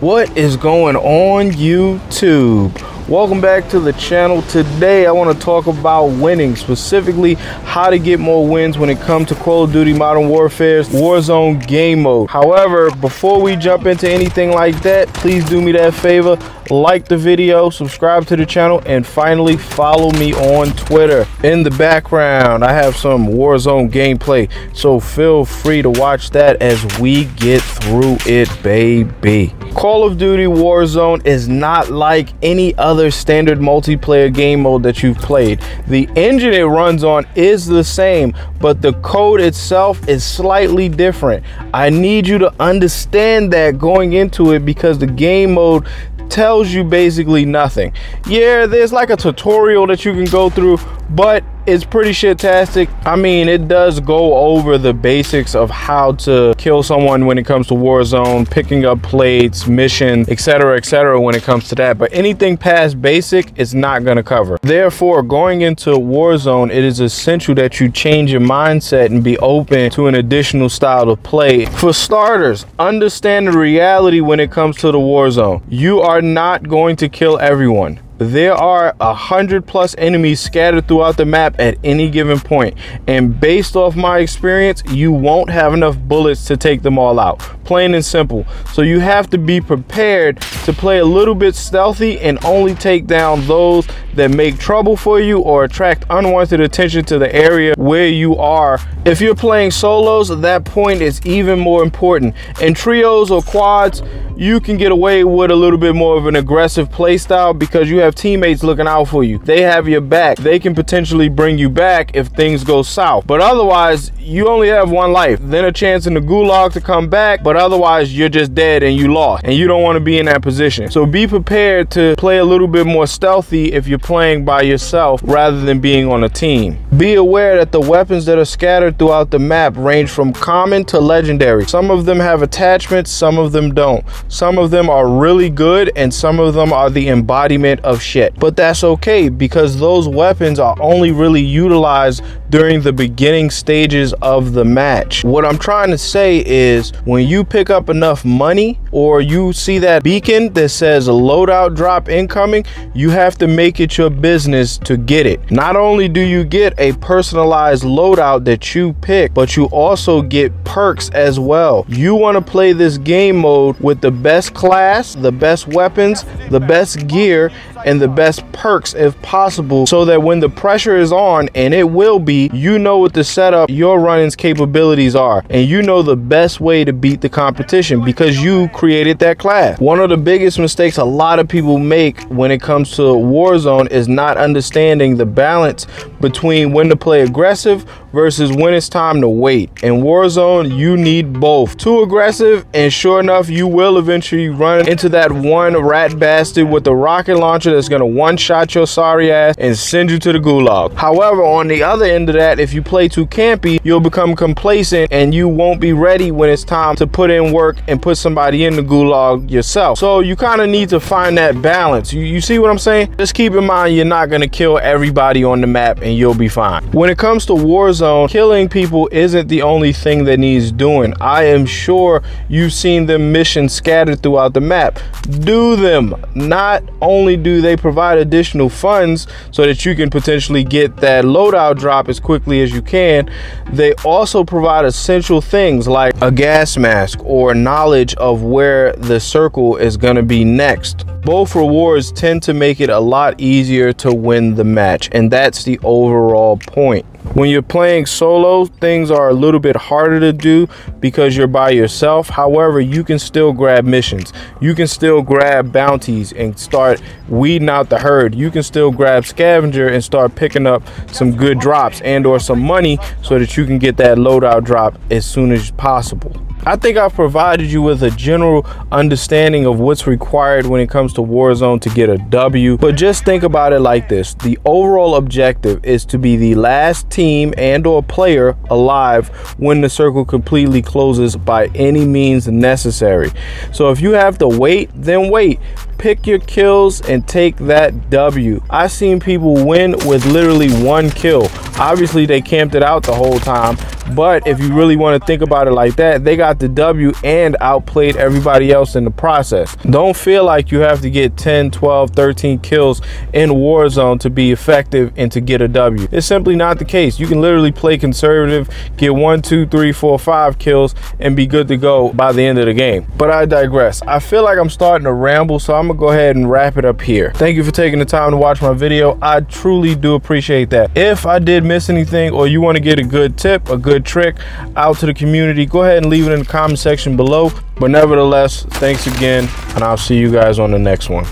What is going on YouTube? Welcome back to the channel. Today I want to talk about winning, specifically how to get more wins when it comes to Call of Duty Modern Warfare's Warzone game mode. However, before we jump into anything like that, please do me that favor, like the video, subscribe to the channel, and finally follow me on Twitter. In the background, I have some Warzone gameplay, so feel free to watch that as we get through it, baby. Call of Duty Warzone is not like any other standard multiplayer game mode that you've played. The engine it runs on is the same, but the code itself is slightly different. I need you to understand that going into it because the game mode tells you basically nothing. Yeah, there's like a tutorial that you can go through, but it's pretty shit-tastic. I mean, it does go over the basics of how to kill someone when it comes to Warzone, picking up plates, missions, etc., etc. when it comes to that. But anything past basic, it's not gonna cover. Therefore, going into Warzone, it is essential that you change your mindset and be open to an additional style of play. For starters, understand the reality when it comes to the Warzone. You are not going to kill everyone there are a hundred plus enemies scattered throughout the map at any given point and based off my experience you won't have enough bullets to take them all out. Plain and simple. So you have to be prepared to play a little bit stealthy and only take down those that make trouble for you or attract unwanted attention to the area where you are. If you're playing solos that point is even more important. In trios or quads you can get away with a little bit more of an aggressive play style because you have teammates looking out for you. They have your back. They can potentially bring you back if things go south. But otherwise, you only have one life. Then a chance in the gulag to come back, but otherwise you're just dead and you lost. And you don't want to be in that position. So be prepared to play a little bit more stealthy if you're playing by yourself rather than being on a team. Be aware that the weapons that are scattered throughout the map range from common to legendary. Some of them have attachments, some of them don't. Some of them are really good and some of them are the embodiment of shit. But that's okay because those weapons are only really utilized during the beginning stages of the match. What I'm trying to say is when you pick up enough money or you see that beacon that says loadout drop incoming, you have to make it your business to get it. Not only do you get a personalized loadout that you pick, but you also get perks as well. You want to play this game mode with the best class, the best weapons, the best gear, and the best perks if possible so that when the pressure is on, and it will be, you know what the setup your running's capabilities are, and you know the best way to beat the competition because you created that class. One of the biggest mistakes a lot of people make when it comes to Warzone is not understanding the balance between when to play aggressive versus when it's time to wait. In Warzone, you need both. Too aggressive, and sure enough, you will eventually run into that one rat bastard with the rocket launcher that's gonna one-shot your sorry ass and send you to the gulag. However, on the other end of that, if you play too campy, you'll become complacent and you won't be ready when it's time to put in work and put somebody in the gulag yourself. So you kind of need to find that balance. You, you see what I'm saying? Just keep in mind you're not gonna kill everybody on the map and you'll be fine. When it comes to Warzone, killing people isn't the only thing that needs doing. I am sure you've seen the missions scattered throughout the map. Do them. Not only do they provide additional funds so that you can potentially get that loadout drop as quickly as you can, they also provide essential things like a gas mask or knowledge of where the circle is going to be next. Both rewards tend to make it a lot easier to win the match, and that's the overall point. When you're playing solo, things are a little bit harder to do because you're by yourself. However, you can still grab missions. You can still grab bounties and start weeding out the herd. You can still grab scavenger and start picking up some good drops and or some money so that you can get that loadout drop as soon as possible. I think I've provided you with a general understanding of what's required when it comes to Warzone to get a W. But just think about it like this. The overall objective is to be the last team and or player alive when the circle completely closes by any means necessary. So if you have to wait, then wait pick your kills and take that W. I've seen people win with literally one kill. Obviously, they camped it out the whole time. But if you really want to think about it like that, they got the W and outplayed everybody else in the process. Don't feel like you have to get 10, 12, 13 kills in Warzone to be effective and to get a W. It's simply not the case. You can literally play conservative, get one, two, three, four, five kills, and be good to go by the end of the game. But I digress. I feel like I'm starting to ramble, so I'm gonna go ahead and wrap it up here. Thank you for taking the time to watch my video. I truly do appreciate that. If I did miss anything or you want to get a good tip, a good trick out to the community, go ahead and leave it in the comment section below. But nevertheless, thanks again, and I'll see you guys on the next one.